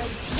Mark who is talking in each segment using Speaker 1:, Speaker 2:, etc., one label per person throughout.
Speaker 1: Red team.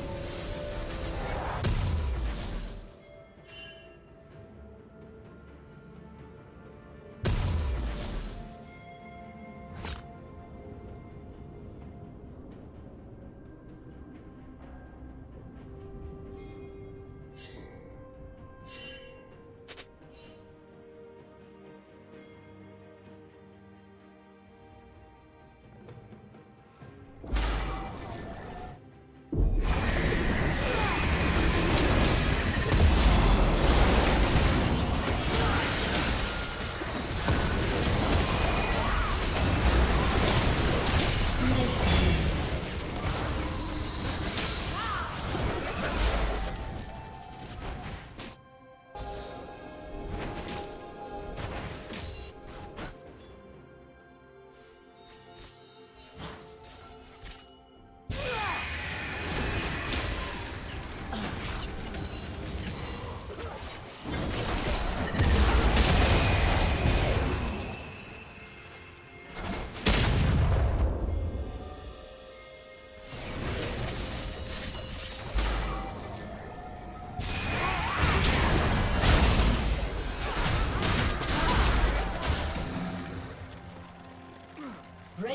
Speaker 1: Yeah.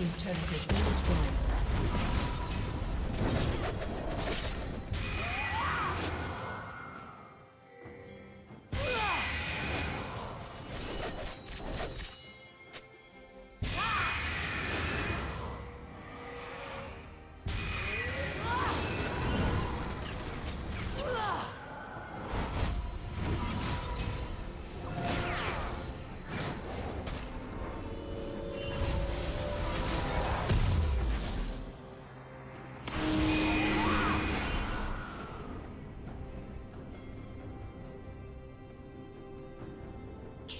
Speaker 1: Team's turret has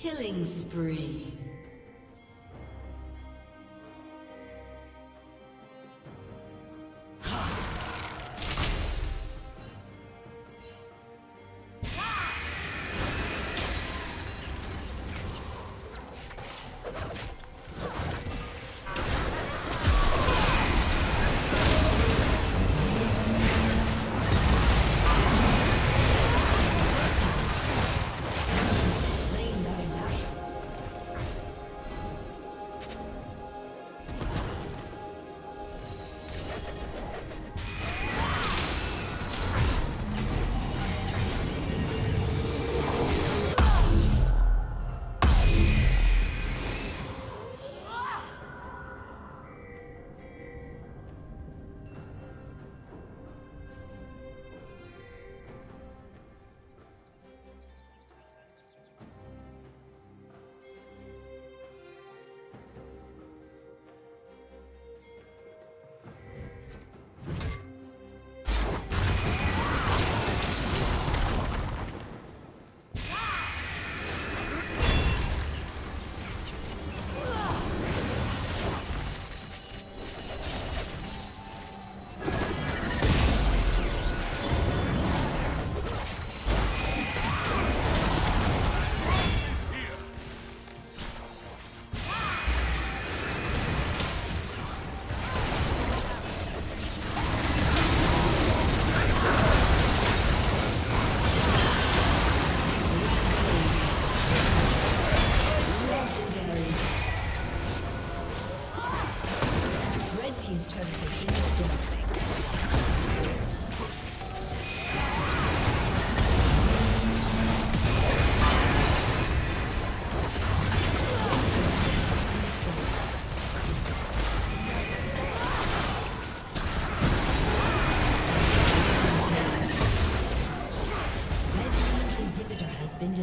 Speaker 1: Killing spree.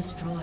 Speaker 1: Destroyed.